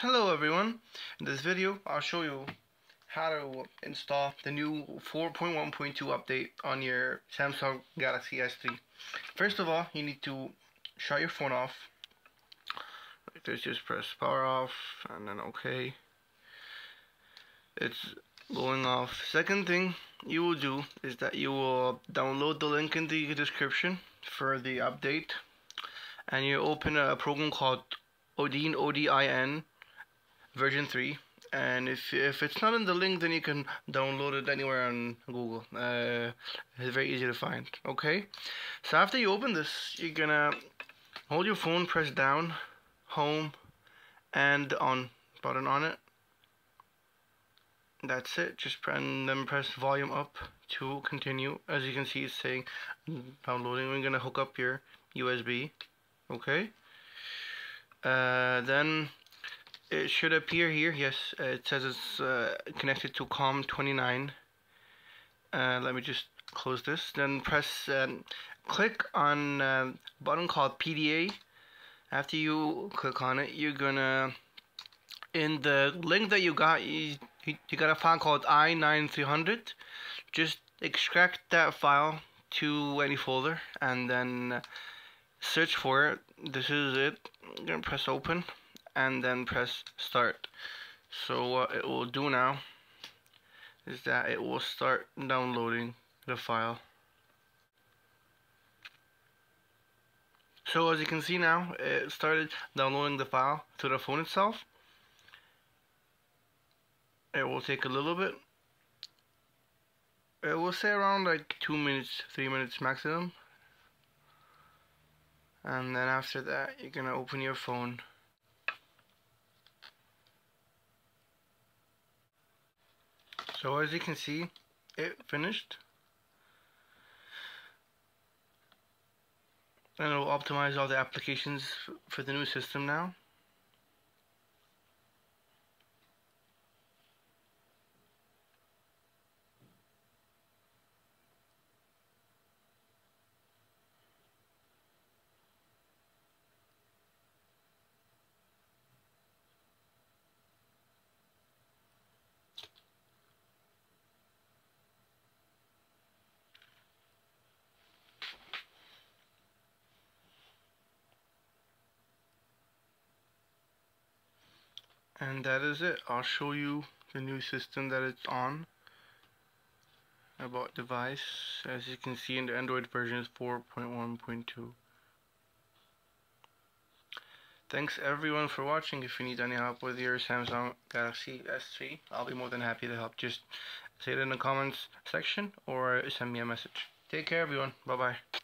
Hello everyone, in this video I'll show you how to install the new 4.1.2 update on your Samsung Galaxy S3. First of all, you need to shut your phone off. Like this, just press power off and then OK. It's going off. Second thing you will do is that you will download the link in the description for the update and you open a program called Odin ODIN version 3 and if if it's not in the link then you can download it anywhere on Google. Uh, it's very easy to find. Okay? So after you open this you're gonna hold your phone press down home and on button on it. That's it. Just and then press volume up to continue. As you can see it's saying downloading. We're gonna hook up your USB okay? Uh, then it should appear here. Yes uh, it says it's uh, connected to COM29 uh, let me just close this. Then press um, click on a button called PDA after you click on it you're gonna in the link that you got you, you got a file called i9300 just extract that file to any folder and then search for it. This is it. I'm gonna press open and then press start. So what it will do now is that it will start downloading the file. So as you can see now it started downloading the file to the phone itself. It will take a little bit. It will say around like two minutes three minutes maximum. And then after that you're gonna open your phone so as you can see it finished. And it will optimize all the applications for the new system now and that is it. I'll show you the new system that it's on. About device. As you can see in the Android version is 4.1.2 thanks everyone for watching. If you need any help with your Samsung Galaxy S3 I'll be more than happy to help. Just say it in the comments section or send me a message. Take care everyone. Bye bye